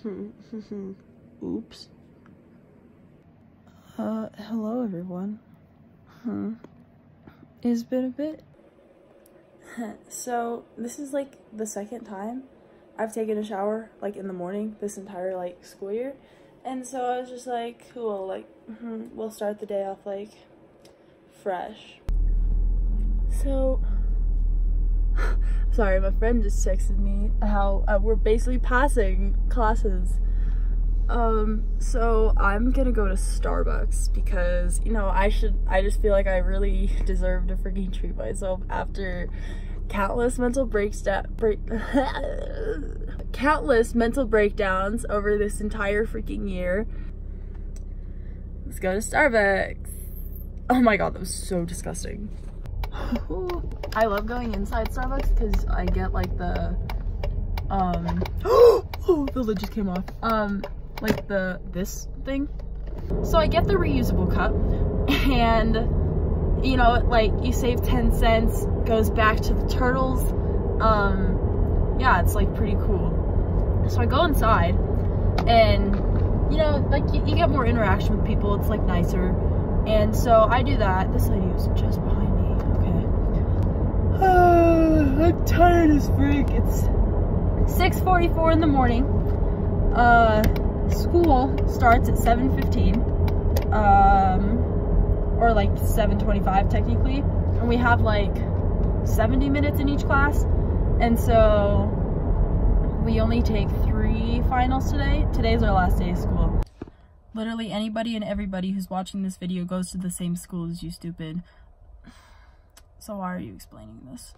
Oops. Uh, hello everyone. Hmm. It's been a bit. so, this is like the second time I've taken a shower, like in the morning, this entire like school year. And so I was just like, cool, like, mm-hmm, we'll start the day off like fresh. So, sorry, my friend just texted me how uh, we're basically passing classes. Um, so I'm gonna go to Starbucks because, you know, I should, I just feel like I really deserve to freaking treat myself after countless mental breakdown, break, countless mental breakdowns over this entire freaking year. Let's go to Starbucks. Oh my god, that was so disgusting. I love going inside Starbucks because I get like the, um, oh, the lid just came off. Um, like the, this thing. So I get the reusable cup and, you know, like you save 10 cents, goes back to the turtles. Um, yeah, it's like pretty cool. So I go inside and, you know, like you, you get more interaction with people. It's like nicer. And so I do that. This lady was just behind tired as freak. It's 6.44 in the morning. Uh, school starts at 7.15. Um, or like 7.25 technically. And we have like 70 minutes in each class. And so we only take three finals today. Today's our last day of school. Literally anybody and everybody who's watching this video goes to the same school as you, stupid. So why are you explaining this?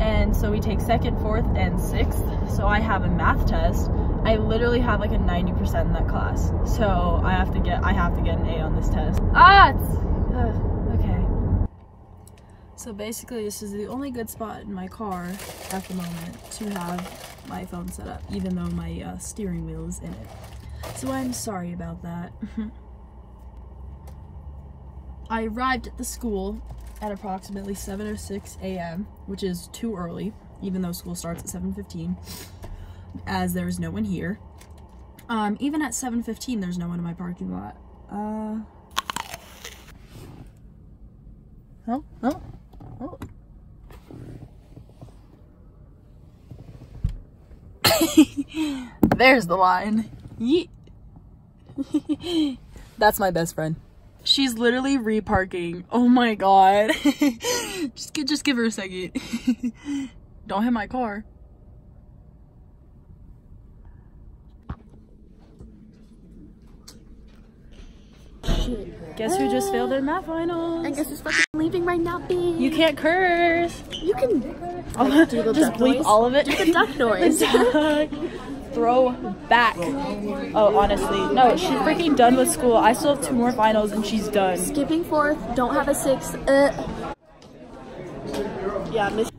And so we take second, fourth, and sixth. So I have a math test. I literally have like a 90% in that class. So I have to get, I have to get an A on this test. Ah, uh, okay. So basically this is the only good spot in my car at the moment to have my phone set up, even though my uh, steering wheel is in it. So I'm sorry about that. I arrived at the school at approximately 7 or 6 a.m., which is too early, even though school starts at 7.15, as there is no one here. Um, even at 7.15, there's no one in my parking lot. Uh... Oh, oh, oh. There's the line. Yeet. That's my best friend. She's literally reparking. Oh my god. just, just give her a second. Don't hit my car. Shit. Guess who just failed their math finals? I guess it's fucking leaving right now, bitch. You can't curse. You can Oh, do the just duck bleep all of it. Do the duck noise. Throw back. Oh, honestly. No, she's freaking done with school. I still have two more finals and she's done. Skipping fourth, don't have a six. Uh. Yeah, miss.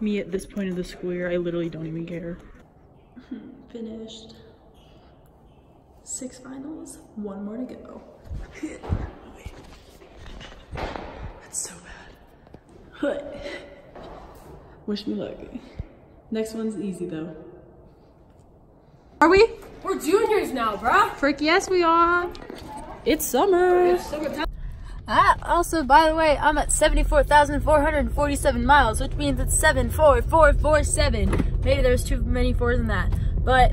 Me at this point of the school year, I literally don't even care. Finished. Six finals, one more to go. That's so bad. Wish me luck. Next one's easy though. Are we? We're juniors now, bruh. Frick, yes we are. It's summer. Ah, also, by the way, I'm at 74,447 miles, which means it's 74447. Maybe there's too many fours in that. But,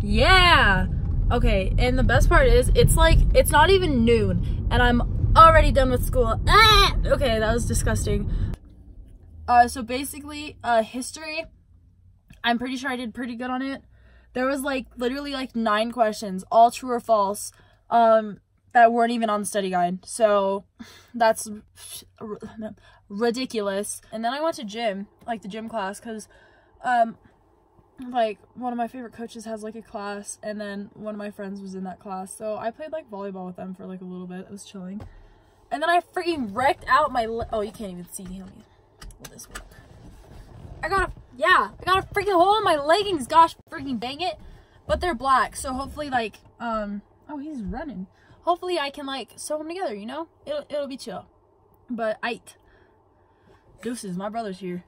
yeah. Okay, and the best part is, it's like, it's not even noon, and I'm already done with school. Ah! Okay, that was disgusting. Uh, so basically, uh, history, I'm pretty sure I did pretty good on it. There was like, literally like nine questions, all true or false. Um, that weren't even on the study guide. So that's ridiculous. And then I went to gym, like the gym class, because um, like one of my favorite coaches has like a class, and then one of my friends was in that class. So I played like volleyball with them for like a little bit. It was chilling. And then I freaking wrecked out my. Oh, you can't even see me. Will this work? I got a yeah. I got a freaking hole in my leggings. Gosh, freaking dang it! But they're black, so hopefully like um. Oh, he's running hopefully I can like sew them together, you know? It'll, it'll be chill. But I, deuces, my brother's here.